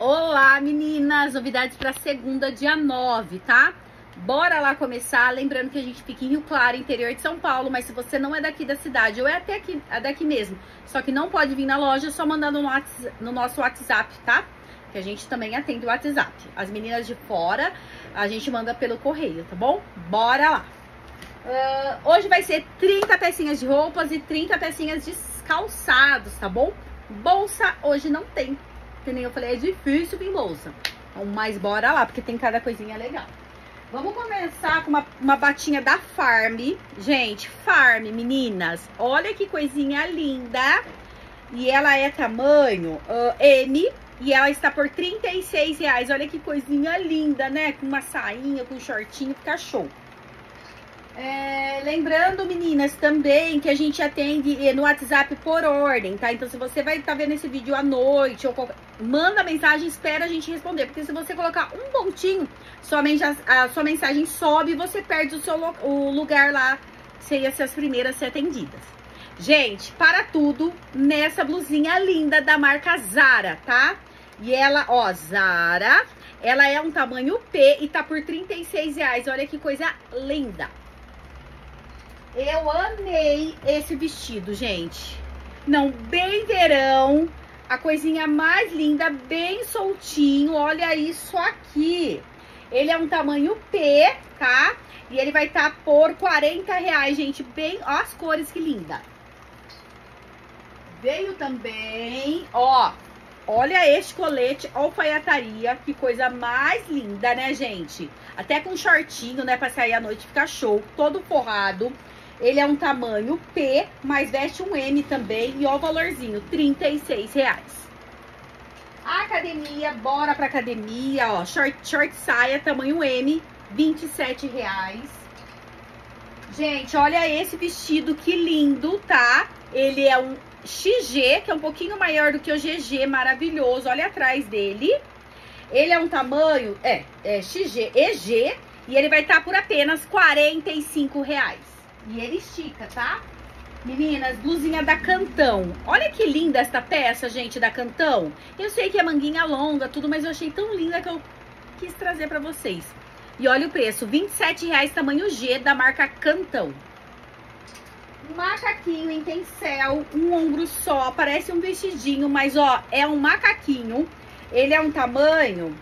Olá, meninas! Novidades para segunda, dia 9, tá? Bora lá começar. Lembrando que a gente fica em Rio Claro, interior de São Paulo, mas se você não é daqui da cidade ou é até aqui, é daqui mesmo, só que não pode vir na loja, só mandando no, no nosso WhatsApp, tá? Que a gente também atende o WhatsApp. As meninas de fora, a gente manda pelo correio, tá bom? Bora lá! Uh, hoje vai ser 30 pecinhas de roupas e 30 pecinhas de calçados, tá bom? Bolsa hoje não tem, que nem eu falei, é difícil vir bolsa. Então, mas bora lá, porque tem cada coisinha legal. Vamos começar com uma, uma batinha da Farm. Gente, Farm, meninas, olha que coisinha linda. E ela é tamanho uh, M e ela está por 36 reais. Olha que coisinha linda, né? Com uma sainha, com um shortinho, fica show. É, lembrando, meninas, também que a gente atende eh, no WhatsApp por ordem, tá? Então, se você vai estar tá vendo esse vídeo à noite, ou qualquer... manda mensagem, espera a gente responder. Porque se você colocar um pontinho, somente a, sua mensagem sobe e você perde o, seu, o lugar lá, seria ser as primeiras a ser atendidas. Gente, para tudo, nessa blusinha linda da marca Zara, tá? E ela, ó, Zara, ela é um tamanho P e tá por 36 reais. Olha que coisa linda. Eu amei esse vestido, gente. Não, bem verão. A coisinha mais linda, bem soltinho. Olha isso aqui. Ele é um tamanho P, tá? E ele vai estar tá por 40 reais, gente. Bem, ó as cores, que linda. Veio também, ó, olha este colete alfaiataria, que coisa mais linda, né, gente? Até com shortinho, né, pra sair à noite, fica show, todo forrado. Ele é um tamanho P, mas veste um M também. E ó o valorzinho, 36 reais. Academia, bora pra academia, ó. Short, short saia, tamanho M, 27 reais. Gente, olha esse vestido, que lindo, tá? Ele é um XG, que é um pouquinho maior do que o GG, maravilhoso. Olha atrás dele. Ele é um tamanho, é, é XG, EG, e ele vai estar tá por apenas 45 reais. E ele estica, tá? Meninas, blusinha da Cantão. Olha que linda esta peça, gente, da Cantão. Eu sei que é manguinha longa, tudo, mas eu achei tão linda que eu quis trazer pra vocês. E olha o preço, R$27,00, tamanho G, da marca Cantão. Macaquinho em tencel, um ombro só, parece um vestidinho, mas ó, é um macaquinho. Ele é um tamanho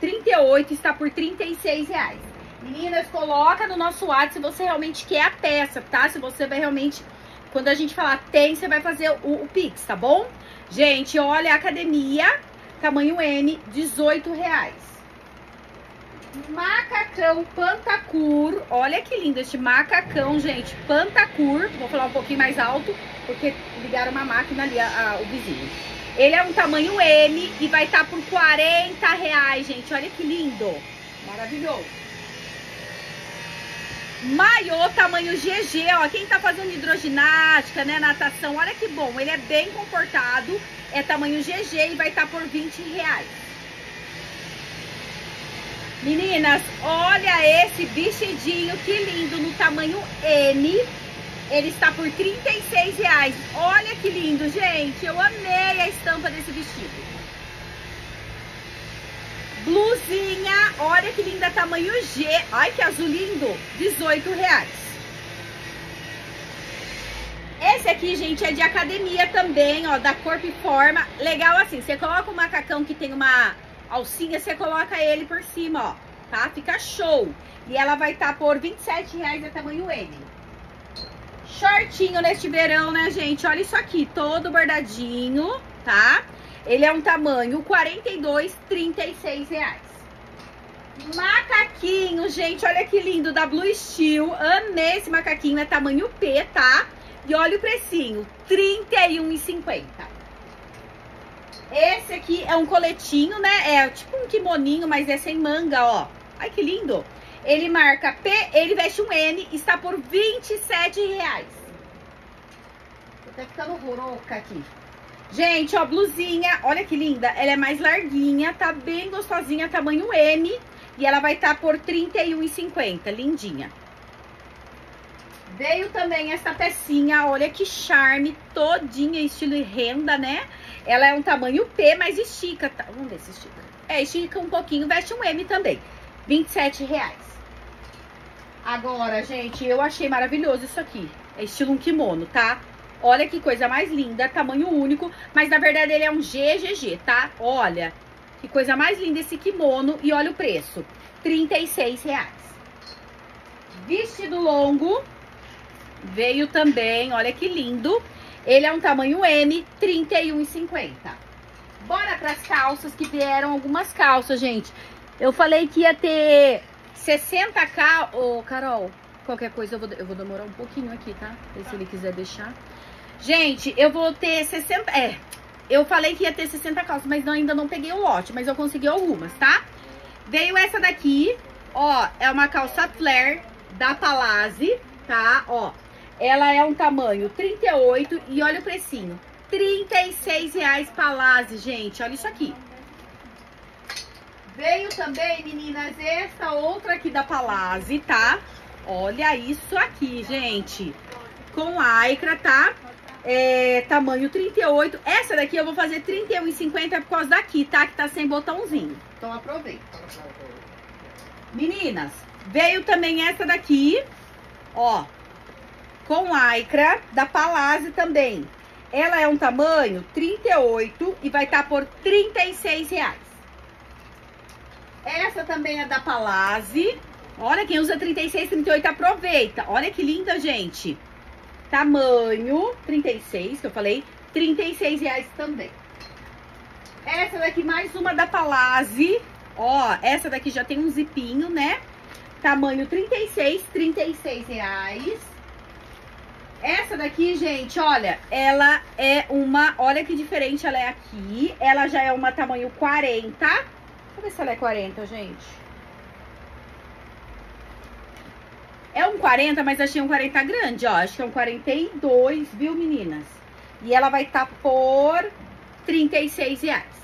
38, está por R$36,00. Meninas, coloca no nosso WhatsApp se você realmente quer a peça, tá? Se você vai realmente... Quando a gente falar tem, você vai fazer o, o Pix, tá bom? Gente, olha a academia, tamanho M, 18 reais. Macacão Pantacur. Olha que lindo este macacão, gente. Pantacur. Vou falar um pouquinho mais alto, porque ligaram uma máquina ali, a, a, o vizinho. Ele é um tamanho M e vai estar tá por 40 reais, gente. Olha que lindo. Maravilhoso. Maiô tamanho GG, ó, quem tá fazendo hidroginástica, né, natação, olha que bom, ele é bem comportado, é tamanho GG e vai estar tá por 20 reais. Meninas, olha esse vestidinho, que lindo, no tamanho M, ele está por 36 reais. Olha que lindo, gente, eu amei a estampa desse vestido. Blusinha, olha que linda, tamanho G. Ai, que azul lindo, 18 reais. Esse aqui, gente, é de academia também, ó, da Corpo e Forma. Legal assim, você coloca um macacão que tem uma alcinha, você coloca ele por cima, ó, tá? Fica show. E ela vai estar tá por 27 reais, é tamanho M. Shortinho neste verão, né, gente? Olha isso aqui, todo bordadinho, tá? Ele é um tamanho 42, 36 reais. Macaquinho, gente, olha que lindo, da Blue Steel. Amei esse macaquinho, é tamanho P, tá? E olha o precinho, R$31,50. Esse aqui é um coletinho, né? É tipo um kimoninho, mas é sem manga, ó. Ai, que lindo. Ele marca P, ele veste um N, está por R$27,00. Tô até ficando rouca aqui. Gente, ó, blusinha, olha que linda. Ela é mais larguinha, tá bem gostosinha, tamanho M. E ela vai estar tá por R$31,50, lindinha. Veio também essa pecinha, olha que charme, todinha estilo renda, né? Ela é um tamanho P, mas estica, tá? Vamos ver se estica. É, estica um pouquinho, veste um M também. 27 reais. Agora, gente, eu achei maravilhoso isso aqui. É estilo um kimono, tá? Olha que coisa mais linda, tamanho único, mas na verdade ele é um GGG, tá? Olha, que coisa mais linda esse kimono e olha o preço, 36 reais. Vestido longo, veio também, olha que lindo. Ele é um tamanho M, 31,50. Bora pras calças, que vieram algumas calças, gente. Eu falei que ia ter 60 cal... Ô, Carol, qualquer coisa eu vou, eu vou demorar um pouquinho aqui, tá? Se ele quiser deixar. Gente, eu vou ter 60... É, eu falei que ia ter 60 calças, mas não, ainda não peguei o lote. Mas eu consegui algumas, tá? Veio essa daqui, ó. É uma calça flare da Palazzi, tá? Ó, ela é um tamanho 38 e olha o precinho. 36 reais Palazzi, gente. Olha isso aqui. Veio também, meninas, essa outra aqui da Palazzi, tá? Olha isso aqui, gente. Com lycra, tá? É, tamanho 38. Essa daqui eu vou fazer 31,50 por causa daqui, tá? Que tá sem botãozinho. Então aproveita. Meninas, veio também essa daqui, ó, com lycra, da Palazzi também. Ela é um tamanho 38 e vai estar tá por 36 reais. Essa também é da Palazzi. Olha, quem usa 36, 38, aproveita. Olha que linda, gente tamanho 36, que eu falei, 36 reais também. Essa daqui, mais uma da Palazzi. Ó, essa daqui já tem um zipinho, né? Tamanho 36, 36 reais. Essa daqui, gente, olha, ela é uma... Olha que diferente ela é aqui. Ela já é uma tamanho 40. Deixa eu ver se ela é 40, gente. É um 40, mas achei um 40 grande, ó. Acho que é um 42, viu, meninas? E ela vai estar tá por 36 reais.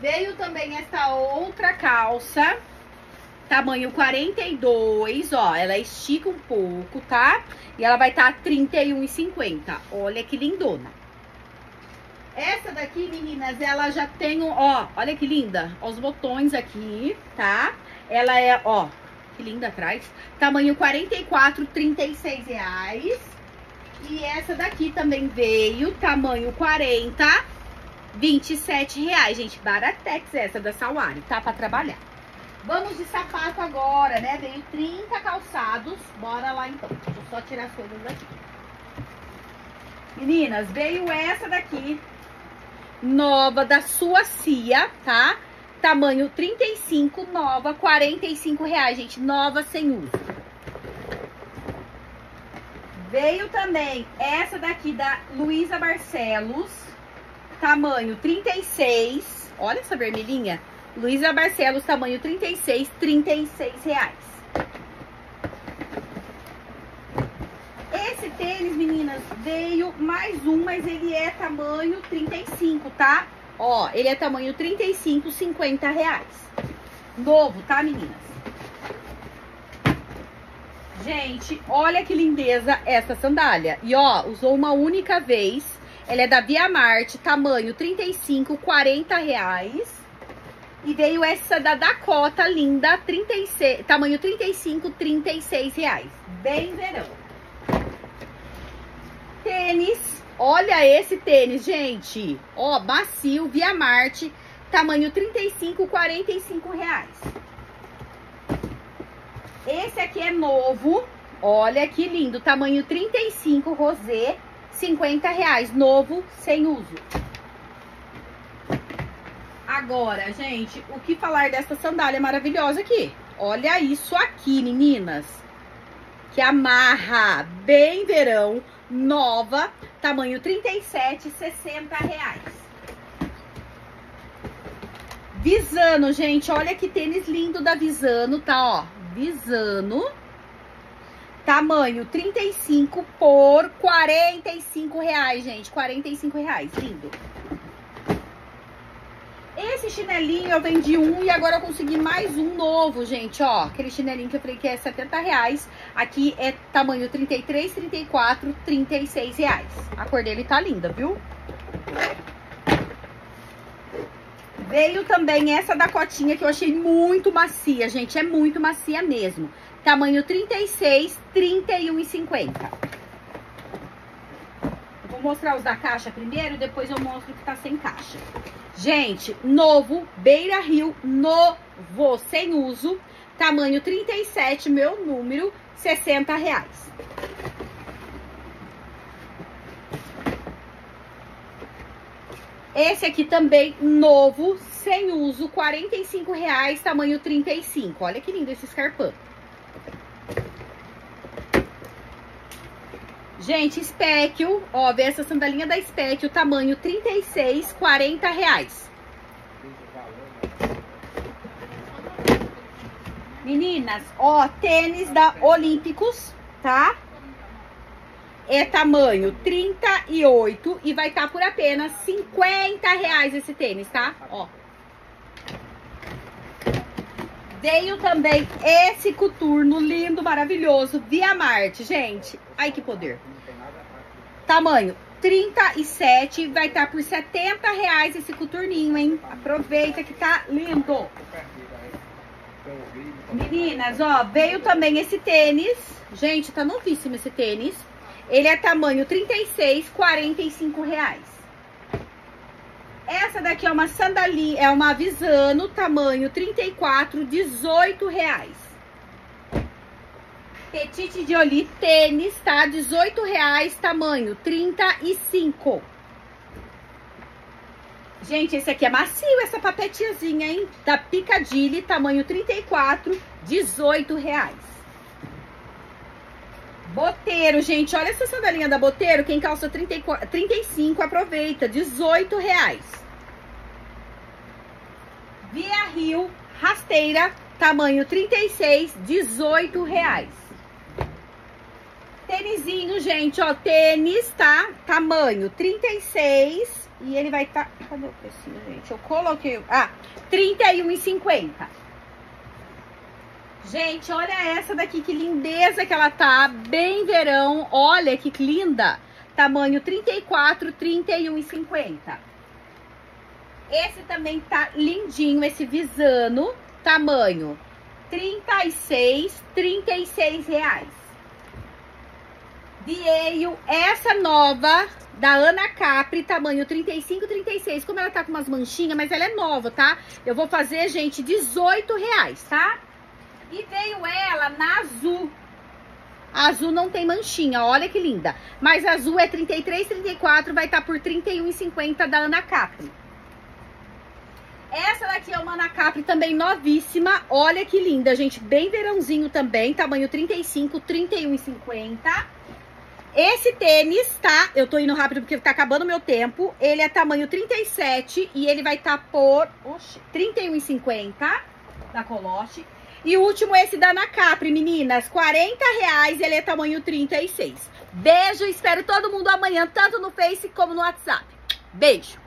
Veio também essa outra calça, tamanho 42, ó. Ela estica um pouco, tá? E ela vai estar tá 31,50. Olha que lindona. Essa daqui, meninas, ela já tem, ó, olha que linda. Os botões aqui, tá? Ela é, ó, que linda atrás. Tamanho 44, 36 reais. E essa daqui também veio, tamanho 40, 27 reais, gente. Baratex essa da Sawari, tá? Pra trabalhar. Vamos de sapato agora, né? Veio 30 calçados. Bora lá então. Só tirar as coisas daqui. Meninas, veio essa daqui, nova da sua Cia, tá? Tamanho 35, nova, 45 reais, gente. Nova sem uso. Veio também essa daqui da Luísa Barcelos. Tamanho 36. Olha essa vermelhinha. Luísa Barcelos, tamanho 36, 36 reais. Esse tênis, meninas, veio mais um, mas ele é tamanho 35, tá? Ó, ele é tamanho 35, 50 reais. Novo, tá, meninas? Gente, olha que lindeza essa sandália. E ó, usou uma única vez. Ela é da Via Marte, tamanho 35, 40 reais. E veio essa da Dakota, linda, 36, tamanho 35, 36 reais. Bem verão. Tênis Olha esse tênis, gente. Ó, macio, Via Marte, tamanho 35, 45 reais. Esse aqui é novo. Olha que lindo, tamanho 35, rosé, 50 reais. Novo, sem uso. Agora, gente, o que falar dessa sandália maravilhosa aqui? Olha isso aqui, meninas. Que amarra bem verão nova, tamanho 37, 60 reais. Visano, gente, olha que tênis lindo da Visano, tá, ó, Visano, tamanho 35 por 45 reais, gente, 45 reais, lindo. Esse chinelinho eu vendi um e agora eu consegui mais um novo, gente, ó. Aquele chinelinho que eu falei que é 70 reais. Aqui é tamanho 33, 34, 36 reais. A cor dele tá linda, viu? Veio também essa da cotinha que eu achei muito macia, gente. É muito macia mesmo. Tamanho 36, 31 e 50. Eu vou mostrar os da caixa primeiro, depois eu mostro o que tá sem caixa. Gente, novo, Beira Rio, novo, sem uso. Tamanho 37, meu número, 60 reais. Esse aqui também, novo, sem uso, 45 reais, tamanho 35. Olha que lindo esse escarpão. Gente, Specchio, ó, vê essa sandalinha da Specchio, tamanho 36, 40 reais. Meninas, ó, tênis da Olímpicos, tá? é tamanho 38 e vai estar tá por apenas 50 reais esse tênis, tá? Ó. Veio também esse coturno lindo, maravilhoso, Via Marte, gente. Ai, que poder. Tamanho 37, vai estar tá por 70 reais esse coturninho, hein? Aproveita que tá lindo. Meninas, ó, veio também esse tênis. Gente, tá novíssimo esse tênis. Ele é tamanho 36, 45 reais. Essa daqui é uma sandalinha, é uma Visano, tamanho 34, 18 reais. Petite de Oli tênis, tá? 18 reais, tamanho 35. Gente, esse aqui é macio, essa papetiazinha, hein? Da Picadilly, tamanho 34, 18 reais. Boteiro, gente, olha essa sandalinha da Boteiro. Quem calça 34, 35, aproveita. 18 reais. Via Rio, rasteira, tamanho 36, 18 reais. Tênisinho, gente, ó, tênis, tá? Tamanho 36 e ele vai tá... Cadê o precinho, gente? Eu coloquei... Ah, 31,50. Gente, olha essa daqui, que lindeza que ela tá. Bem verão. Olha que linda. Tamanho 34, 31 e 50. Esse também tá lindinho, esse Visano. Tamanho 36, 36 reais. Veio essa nova da Ana Capri, tamanho 35, 36. Como ela tá com umas manchinhas, mas ela é nova, tá? Eu vou fazer, gente, 18 reais, tá? E veio ela na azul. A azul não tem manchinha, olha que linda. Mas azul é 33, 34, vai estar tá por 31,50 da Ana Capri. Essa daqui é uma Ana Capri também novíssima. Olha que linda, gente. Bem verãozinho também, tamanho 35, 31,50. Esse tênis, tá? Eu tô indo rápido porque tá acabando meu tempo. Ele é tamanho 37 e ele vai estar tá por 31,50 da Coloche. E o último, esse da Anacapri, meninas. 40 reais, ele é tamanho 36. Beijo, espero todo mundo amanhã, tanto no Face como no WhatsApp. Beijo!